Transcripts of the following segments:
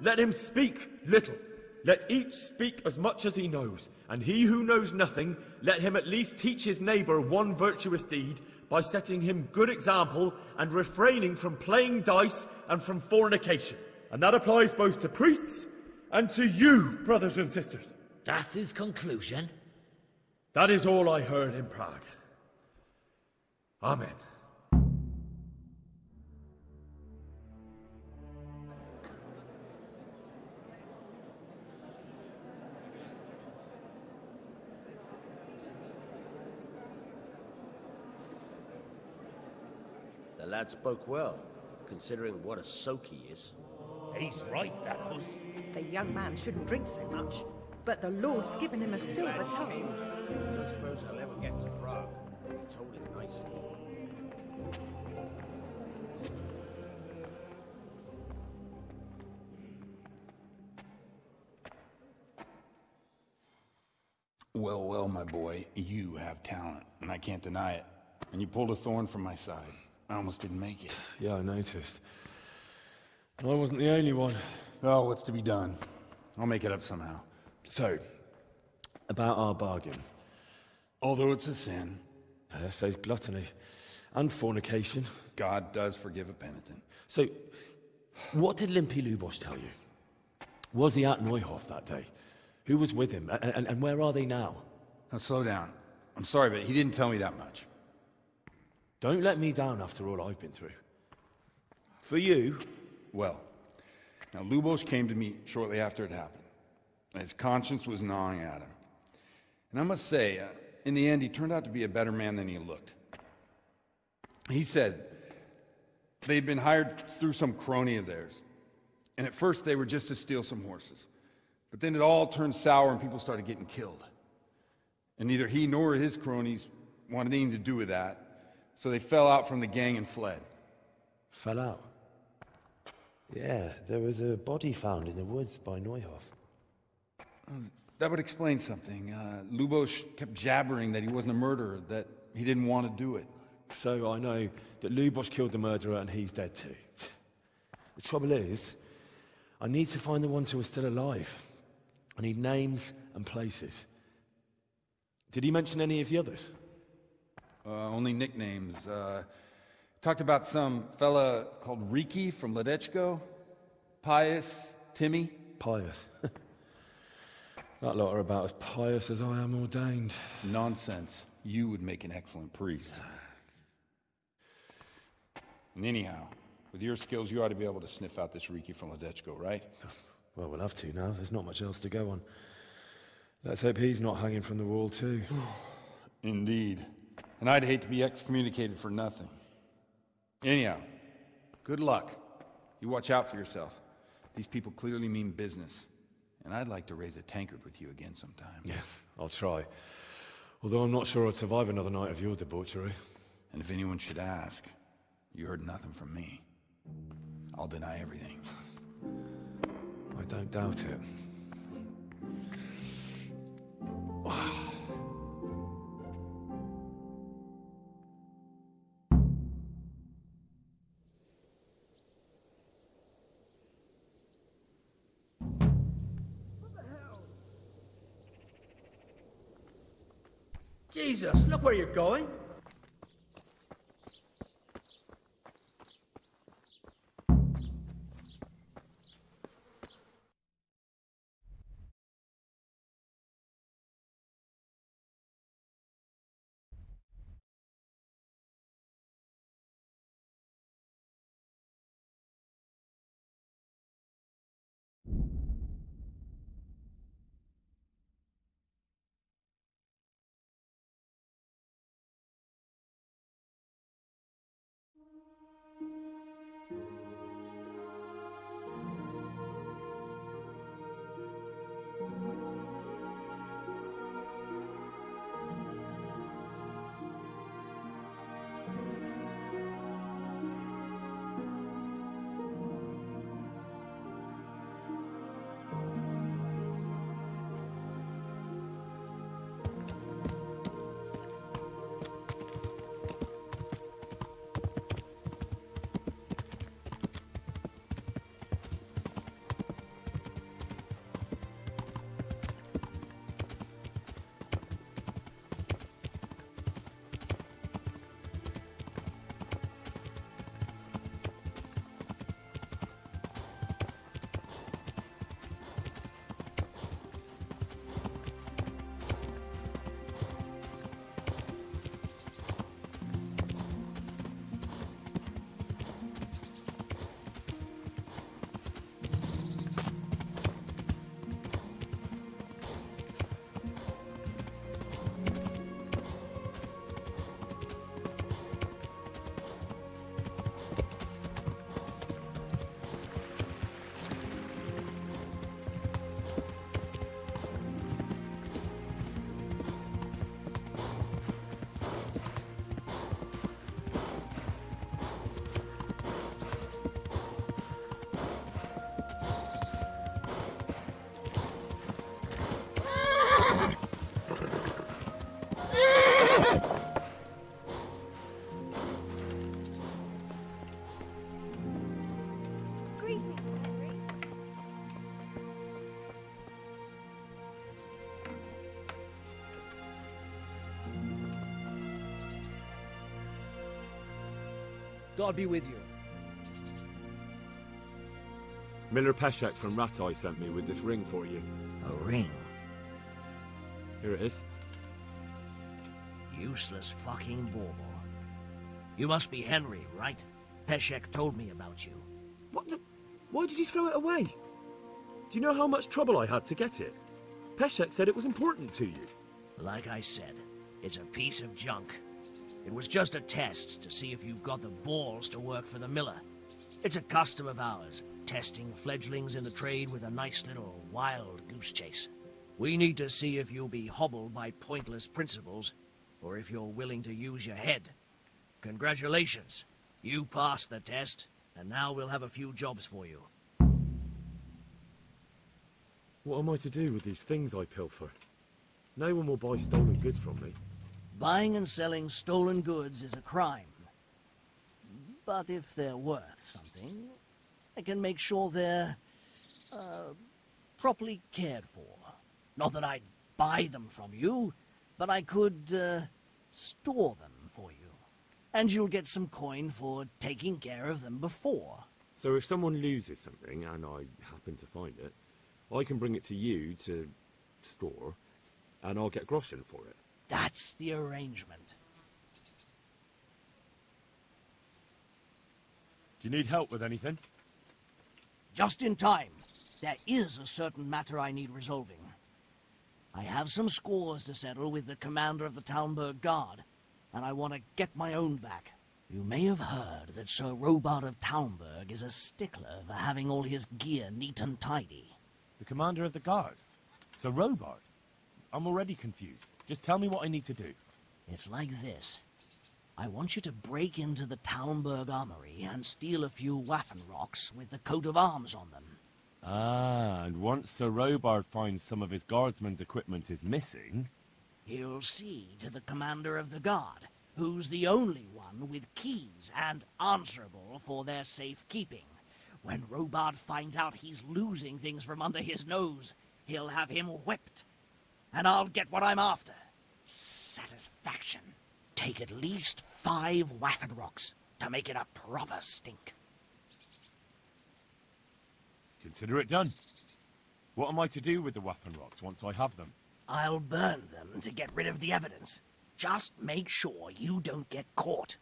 let him speak little. Let each speak as much as he knows, and he who knows nothing, let him at least teach his neighbour one virtuous deed by setting him good example and refraining from playing dice and from fornication. And that applies both to priests and to you, brothers and sisters. That's his conclusion? That is all I heard in Prague. Amen. The lad spoke well, considering what a soak he is. He's right, that was. The young man shouldn't drink so much, but the Lord's given him a silver tongue. I don't suppose I'll ever get to Prague. You told him nicely. Well, well, my boy, you have talent, and I can't deny it. And you pulled a thorn from my side. I almost didn't make it. Yeah, I noticed. I wasn't the only one. Oh, what's to be done? I'll make it up somehow. So, about our bargain. Although it's a sin, Uh, so gluttony and fornication. God does forgive a penitent. So, what did Limpy Lubos tell you? Was he at Neuhof that day? Who was with him? And, and, and where are they now? Now, slow down. I'm sorry, but he didn't tell me that much. Don't let me down after all I've been through. For you, Well, now Lubos came to me shortly after it happened. His conscience was gnawing at him. And I must say, uh, in the end, he turned out to be a better man than he looked. He said they'd been hired through some crony of theirs. And at first, they were just to steal some horses. But then it all turned sour and people started getting killed. And neither he nor his cronies wanted anything to do with that. So they fell out from the gang and fled. fell out. Yeah, there was a body found in the woods by Neuhof. That would explain something. Uh, Lubos kept jabbering that he wasn't a murderer, that he didn't want to do it. So I know that Lubos killed the murderer and he's dead too. The trouble is, I need to find the ones who are still alive. I need names and places. Did he mention any of the others? Uh, only nicknames. Uh, talked about some fella called Reeky from Ledetchko, Pious, Timmy. Pious. that lot are about as pious as I am ordained. Nonsense. You would make an excellent priest. And anyhow, with your skills, you ought to be able to sniff out this Reeky from Ledetchko, right? Well, we'll have to now. There's not much else to go on. Let's hope he's not hanging from the wall too. Indeed. And I'd hate to be excommunicated for nothing. Anyhow, good luck. You watch out for yourself. These people clearly mean business. And I'd like to raise a tankard with you again sometime. Yeah, I'll try. Although I'm not sure I'd survive another night of your debauchery. And if anyone should ask, you heard nothing from me. I'll deny everything. I don't doubt it. Jesus, look where you're going. God be with you. Miller Peshek from Rattay sent me with this ring for you. A ring. Here it is. Useless fucking bauble. You must be Henry, right? Peshek told me about you. What the? Why did you throw it away? Do you know how much trouble I had to get it? Peshek said it was important to you. Like I said, it's a piece of junk. It was just a test to see if you've got the balls to work for the miller. It's a custom of ours, testing fledglings in the trade with a nice little wild goose chase. We need to see if you'll be hobbled by pointless principles, or if you're willing to use your head. Congratulations. You passed the test, and now we'll have a few jobs for you. What am I to do with these things I pilfer? No one will buy stolen goods from me. Buying and selling stolen goods is a crime. But if they're worth something, I can make sure they're uh, properly cared for. Not that I'd buy them from you, but I could uh, store them for you. And you'll get some coin for taking care of them before. So if someone loses something and I happen to find it, I can bring it to you to store, and I'll get groschen for it. That's the arrangement. Do you need help with anything? Just in time. There is a certain matter I need resolving. I have some scores to settle with the commander of the Talmberg Guard, and I want to get my own back. You may have heard that Sir Robard of Talmberg is a stickler for having all his gear neat and tidy. The commander of the guard. Sir Robard. I'm already confused. Just tell me what I need to do. It's like this. I want you to break into the Talmberg armory and steal a few Waffen rocks with the coat of arms on them. Ah, and once Sir Robard finds some of his guardsmen's equipment is missing, He'll see to the commander of the guard, who's the only one with keys and answerable for their safekeeping. When Robard finds out he's losing things from under his nose, he'll have him whipped. And I'll get what I'm after. Satisfaction. Take at least five Waffen rocks to make it a proper stink. consider it done. What am I to do with the Waffen rocks once I have them? I'll burn them to get rid of the evidence. Just make sure you don't get caught.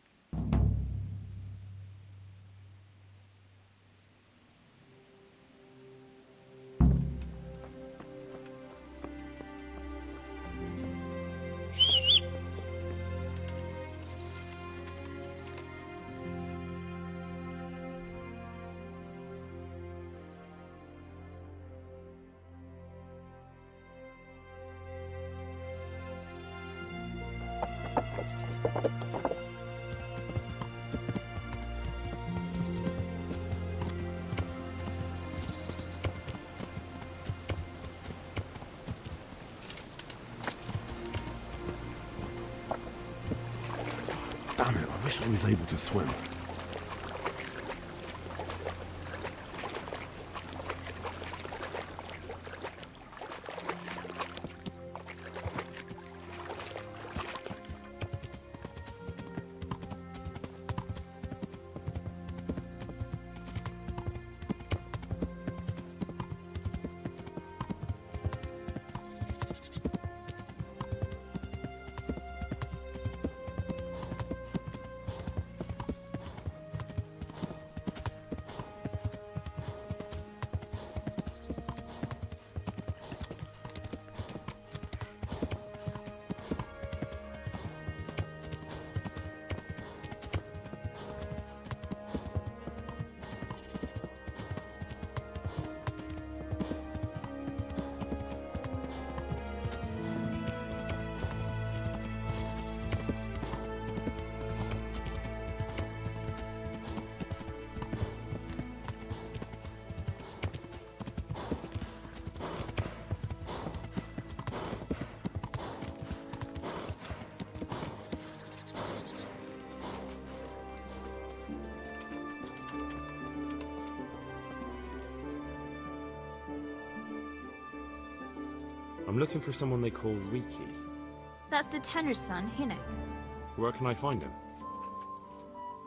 Was able to swim. I'm looking for someone they call Reeky. That's the tenor's son, Hynek. Where can I find him?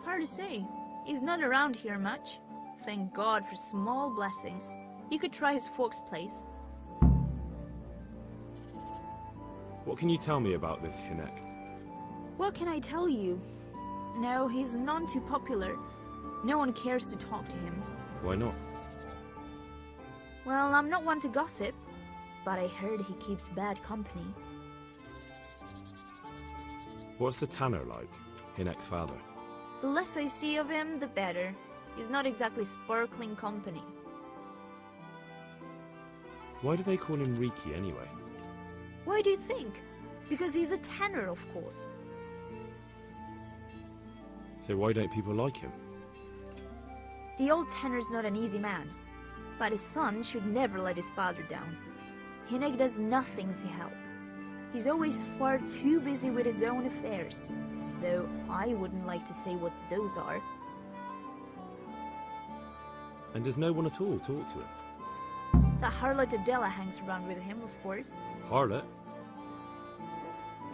Hard to say. He's not around here much. Thank God for small blessings. You could try his folks' place. What can you tell me about this Hynek? What can I tell you? No, he's none too popular. No one cares to talk to him. Why not? Well, I'm not one to gossip, but I heard he keeps bad company. What's the Tanner like? Hynek's father. The less I see of him, the better. He's not exactly sparkling company. Why do they call him Reeky anyway? Why do you think? Because he's a tanner, of course. So why don't people like him? The old tanner's not an easy man, but his son should never let his father down. Hynek does nothing to help. He's always far too busy with his own affairs, though I wouldn't like to say what those are. And does no one at all talk to him? The harlot Adela hangs around with him, of course. Harlot?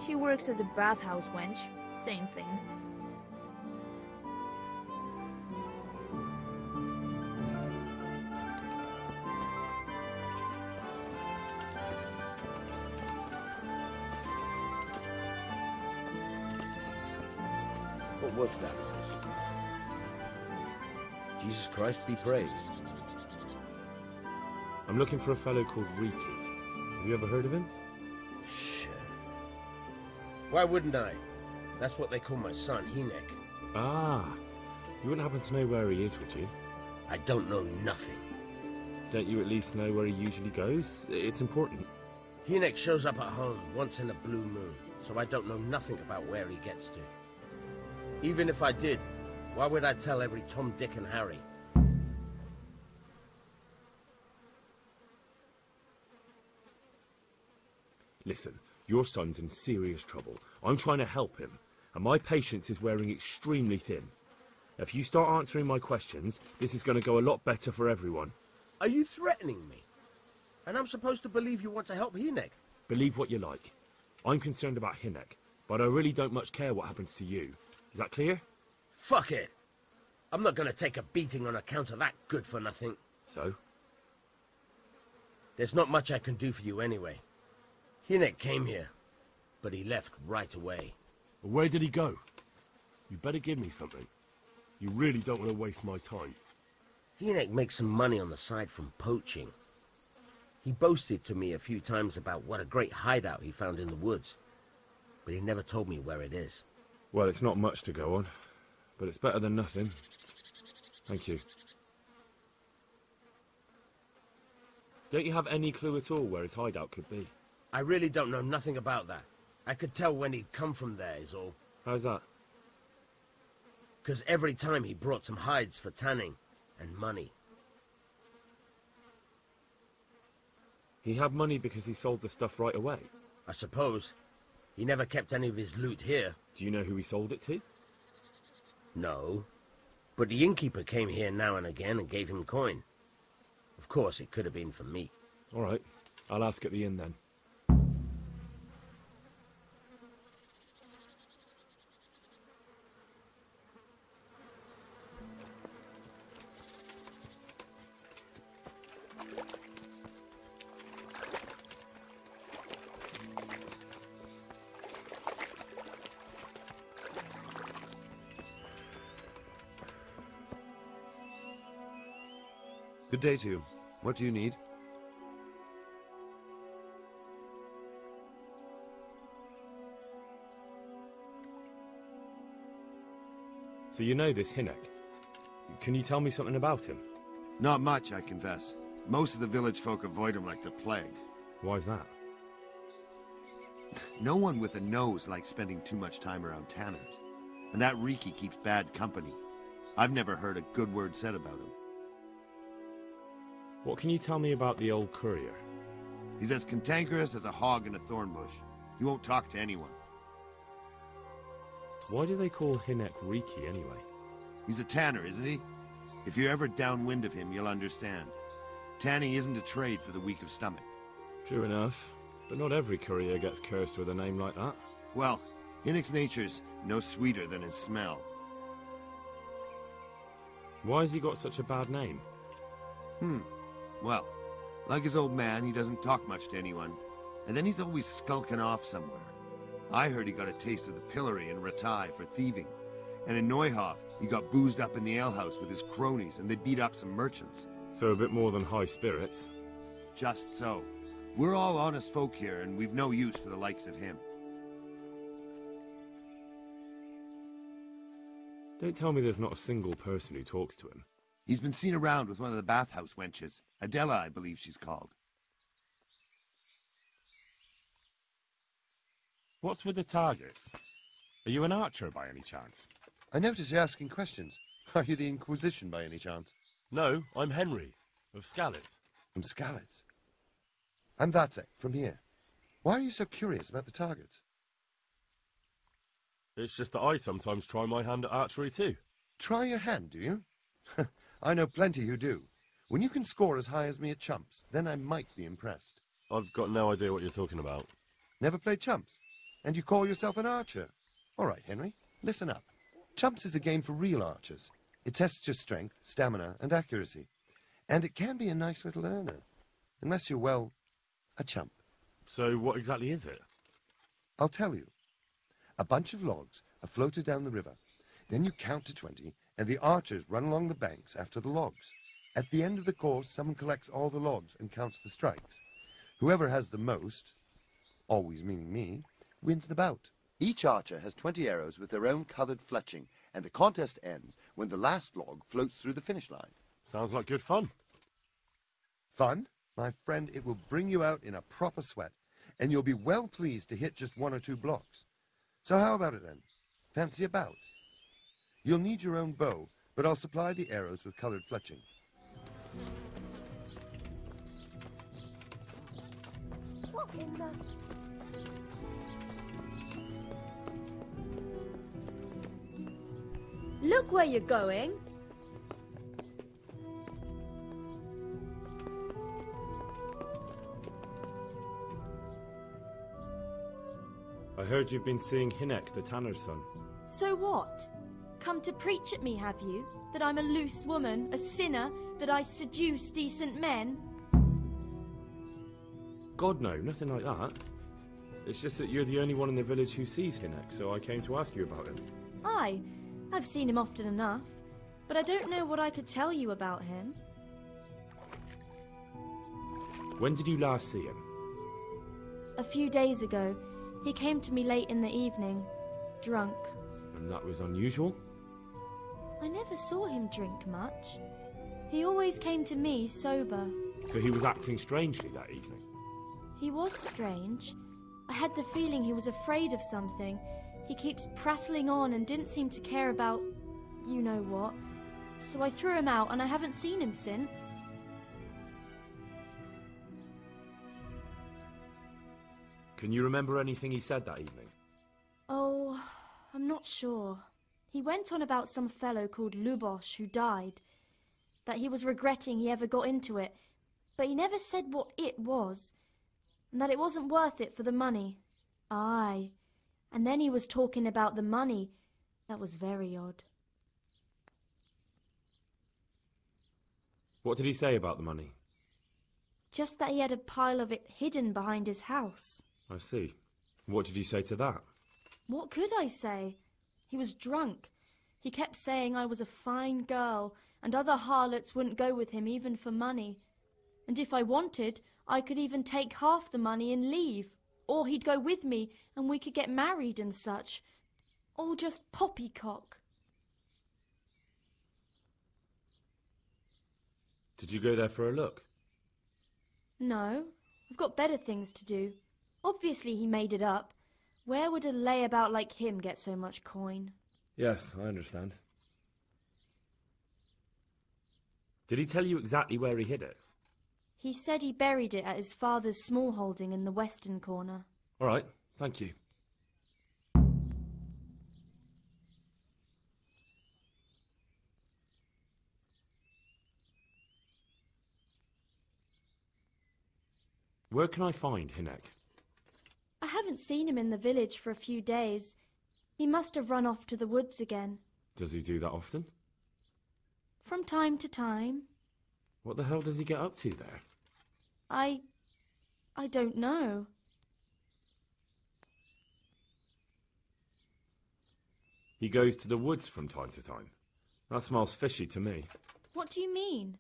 She works as a bathhouse wench. Same thing. Was that noise? Jesus Christ be praised. I'm looking for a fellow called Reeky. Have you ever heard of him? Shit. Why wouldn't I? That's what they call my son, Hynek. Ah, you wouldn't happen to know where he is, would you? I don't know nothing. Don't you at least know where he usually goes? It's important. Hynek shows up at home once in a blue moon, so I don't know nothing about where he gets to. Even if I did, why would I tell every Tom, Dick, and Harry? Listen, your son's in serious trouble. I'm trying to help him, and my patience is wearing extremely thin. If you start answering my questions, this is going to go a lot better for everyone. Are you threatening me? And I'm supposed to believe you want to help Hynek? Believe what you like. I'm concerned about Hynek, but I really don't much care what happens to you. Is that clear? Fuck it. I'm not gonna take a beating on account of that good for nothing. So? There's not much I can do for you anyway. Hynek came here, but he left right away. Where did he go? You better give me something. You really don't want to waste my time. Hynek makes some money on the side from poaching. He boasted to me a few times about what a great hideout he found in the woods, but he never told me where it is. Well, it's not much to go on, but it's better than nothing. Thank you. Don't you have any clue at all where his hideout could be? I really don't know nothing about that. I could tell when he'd come from there, is all. How's that? Because every time he brought some hides for tanning and money. He had money because he sold the stuff right away. I suppose. He never kept any of his loot here. Do you know who he sold it to? No. But the innkeeper came here now and again and gave him coin. Of course, it could have been for me. All right. I'll ask at the inn then. Good day to you. What do you need? So you know this Hynek. Can you tell me something about him? Not much, I confess. Most of the village folk avoid him like the plague. Why's that? No one with a nose likes spending too much time around tanners. And that Reeky keeps bad company. I've never heard a good word said about him. What can you tell me about the old courier? He's as cantankerous as a hog in a thorn bush. He won't talk to anyone. Why do they call Hynek Reeky anyway? He's a tanner, isn't he? If you're ever downwind of him, you'll understand. Tanning isn't a trade for the weak of stomach. True enough. But not every courier gets cursed with a name like that. Well, Hynek's nature's no sweeter than his smell. Why has he got such a bad name? Hmm. Well, like his old man, he doesn't talk much to anyone. And then he's always skulking off somewhere. I heard he got a taste of the pillory in Rattay for thieving. And in Neuhof, he got boozed up in the alehouse with his cronies and they beat up some merchants. So a bit more than high spirits. Just so. We're all honest folk here, and we've no use for the likes of him. Don't tell me there's not a single person who talks to him. He's been seen around with one of the bathhouse wenches. Adela, I believe she's called. What's with the targets? Are you an archer by any chance? I notice you're asking questions. Are you the Inquisition by any chance? No, I'm Henry, of Skalitz. From Skalitz? I'm Vatek, from here. Why are you so curious about the targets? It's just that I sometimes try my hand at archery too. Try your hand, do you? I know plenty who do. When you can score as high as me at chumps, then I might be impressed. I've got no idea what you're talking about. Never played chumps? And you call yourself an archer? All right, Henry, listen up. Chumps is a game for real archers. It tests your strength, stamina, and accuracy. And it can be a nice little earner. Unless you're, well, a chump. So what exactly is it? I'll tell you. A bunch of logs are floated down the river. Then you count to 20, and the archers run along the banks after the logs. At the end of the course, someone collects all the logs and counts the strikes. Whoever has the most, always meaning me, wins the bout. Each archer has 20 arrows with their own coloured fletching, and the contest ends when the last log floats through the finish line. Sounds like good fun. Fun? My friend, it will bring you out in a proper sweat, and you'll be well pleased to hit just one or two blocks. So how about it then? Fancy a bout? You'll need your own bow, but I'll supply the arrows with coloured fletching. What in the... Look where you're going. I heard you've been seeing Hynek, the tanner's son. So what? Come to preach at me, have you? That I'm a loose woman, a sinner, that I seduce decent men? God, no, nothing like that. It's just that you're the only one in the village who sees Hynek, so I came to ask you about him. Aye, I've seen him often enough, but I don't know what I could tell you about him. When did you last see him? A few days ago, he came to me late in the evening, drunk. And that was unusual? I never saw him drink much. He always came to me sober. So he was acting strangely that evening? He was strange. I had the feeling he was afraid of something. He keeps prattling on and didn't seem to care about you know what. So I threw him out and I haven't seen him since. Can you remember anything he said that evening? Oh, I'm not sure. He went on about some fellow called Lubos who died. That he was regretting he ever got into it, but he never said what it was. And that it wasn't worth it for the money. Aye. And then he was talking about the money. That was very odd. What did he say about the money? Just that he had a pile of it hidden behind his house. I see. What did you say to that? What could I say? He was drunk. He kept saying I was a fine girl, and other harlots wouldn't go with him even for money. And if I wanted, I could even take half the money and leave. Or he'd go with me, and we could get married and such. All just poppycock. Did you go there for a look? No, I've got better things to do. Obviously he made it up. Where would a layabout like him get so much coin? Yes, I understand. Did he tell you exactly where he hid it? He said he buried it at his father's small holding in the western corner. All right, thank you. Where can I find Hynek? Haven't seen him in the village for a few days. He must have run off to the woods again. Does he do that often? From time to time. What the hell does he get up to there? I. I don't know. He goes to the woods from time to time. That smells fishy to me. What do you mean?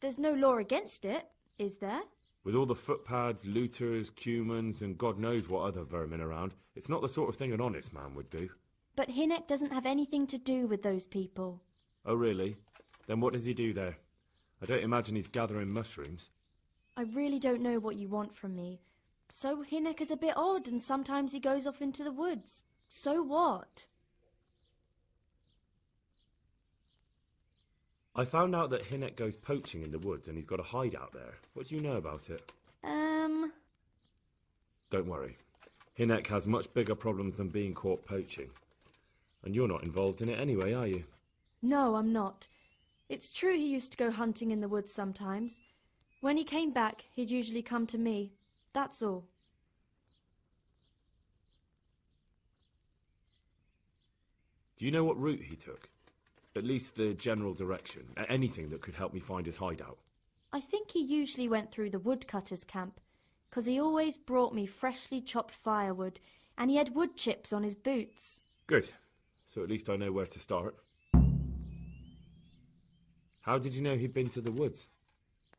There's no law against it, is there? With all the footpads, looters, cumans, and God knows what other vermin around, it's not the sort of thing an honest man would do. But Hynek doesn't have anything to do with those people. Oh, really? Then what does he do there? I don't imagine he's gathering mushrooms. I really don't know what you want from me. So Hynek is a bit odd, and sometimes he goes off into the woods. So what? I found out that Hynek goes poaching in the woods and he's got a hideout there. What do you know about it? Um. Don't worry. Hynek has much bigger problems than being caught poaching. And you're not involved in it anyway, are you? No, I'm not. It's true he used to go hunting in the woods sometimes. When he came back, he'd usually come to me. That's all. Do you know what route he took? At least the general direction. Anything that could help me find his hideout. I think he usually went through the woodcutter's camp, 'cause he always brought me freshly chopped firewood, and he had wood chips on his boots. Good. So at least I know where to start. How did you know he'd been to the woods?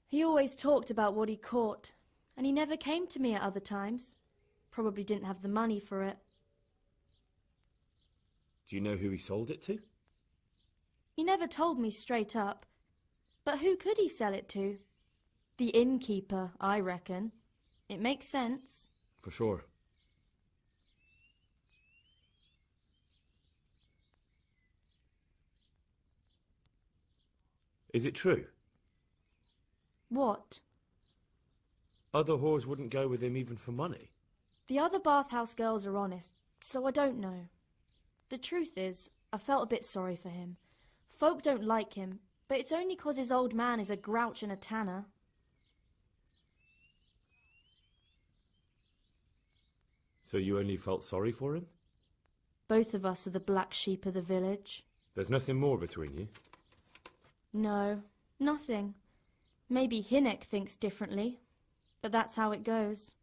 He always talked about what he caught, and he never came to me at other times. Probably didn't have the money for it. Do you know who he sold it to? He never told me straight up. But who could he sell it to? The innkeeper, I reckon. It makes sense. For sure. Is it true? What? Other whores wouldn't go with him even for money. The other bathhouse girls are honest, so I don't know. The truth is, I felt a bit sorry for him. Folk don't like him, but it's only 'cause his old man is a grouch and a tanner. So you only felt sorry for him? Both of us are the black sheep of the village. There's nothing more between you? No, nothing. Maybe Hynek thinks differently, but that's how it goes.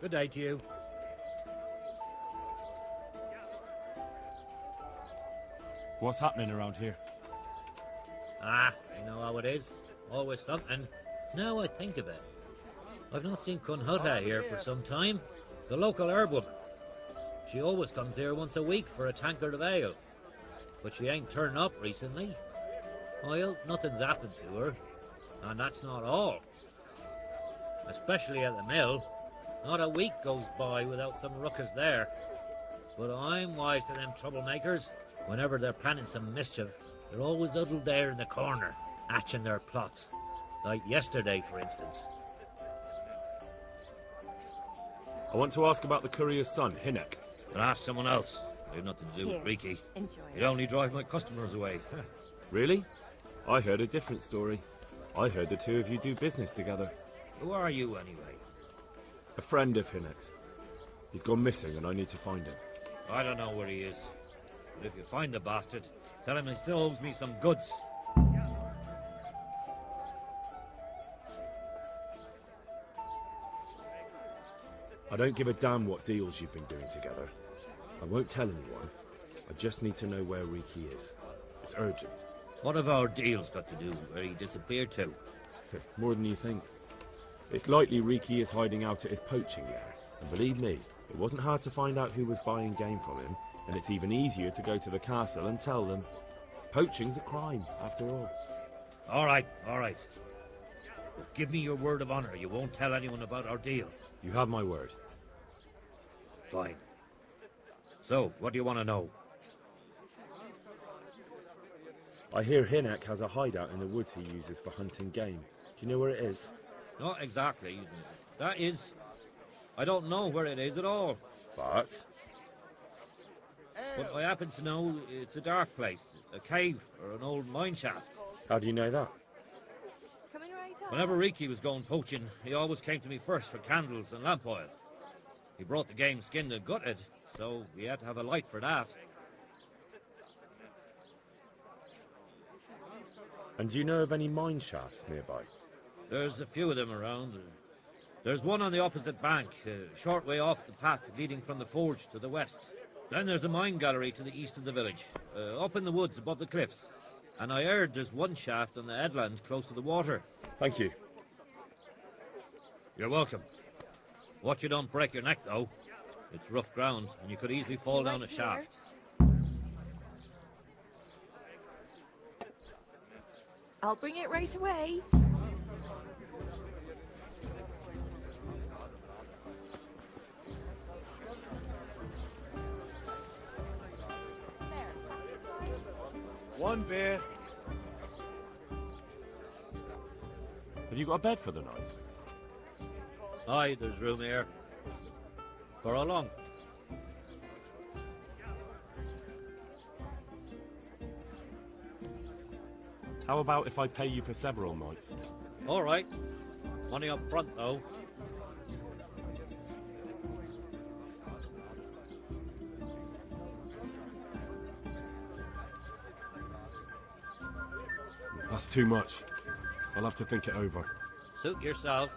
Good day to you. What's happening around here? Ah, you know how it is. Always something. Now I think of it. I've not seen Kunhuta here for some time. The local herb woman. She always comes here once a week for a tankard of ale. But she ain't turned up recently. Well, nothing's happened to her. And that's not all. Especially at the mill. Not a week goes by without some ruckus there. But I'm wise to them troublemakers. Whenever they're planning some mischief, they're always huddled there in the corner, hatching their plots. Like yesterday, for instance. I want to ask about the courier's son, Hynek. But ask someone else. They've nothing to do Here, with Reeky. enjoy He'd only drive my customers away. Really? I heard a different story. I heard the two of you do business together. Who are you, anyway? A friend of Hynek's. He's gone missing and I need to find him. I don't know where he is. But if you find the bastard, tell him he still owes me some goods. I don't give a damn what deals you've been doing together. I won't tell anyone. I just need to know where Reeky is. It's urgent. What have our deals got to do with where he disappeared to? More than you think. It's likely Reeky is hiding out at his poaching there. And believe me, it wasn't hard to find out who was buying game from him, and it's even easier to go to the castle and tell them. Poaching's a crime, after all. All right, all right. But give me your word of honor you won't tell anyone about our deal. You have my word. Fine. So, what do you want to know? I hear Hynek has a hideout in the woods he uses for hunting game. Do you know where it is? Not exactly. That is... I don't know where it is at all. But? But I happen to know it's a dark place. A cave or an old mine shaft. How do you know that? Coming right up. Whenever Reeky was going poaching, he always came to me first for candles and lamp oil. He brought the game skinned and gutted, so we had to have a light for that. And do you know of any mine shafts nearby? There's a few of them around. There's one on the opposite bank, a short way off the path leading from the forge to the west. Then there's a mine gallery to the east of the village, uh, up in the woods above the cliffs. And I heard there's one shaft on the headland close to the water. Thank you. You're welcome. Watch you don't break your neck, though. It's rough ground, and you could easily fall down a here. shaft. I'll bring it right away. One beer. Have you got a bed for the night? Aye, there's room here. For how long? How about if I pay you for several nights? All right. Money up front, though. Too much. I'll have to think it over. Suit yourself.